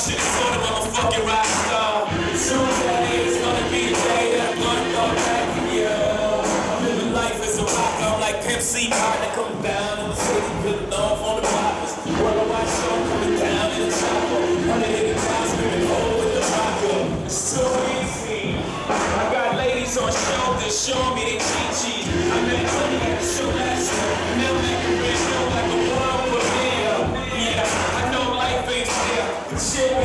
shit sort of I'm a fucking rock star. Soon as that is gonna be the day that I'm gonna back to you. Living life as a rock, I'm like Pimp C, partner, come down shit.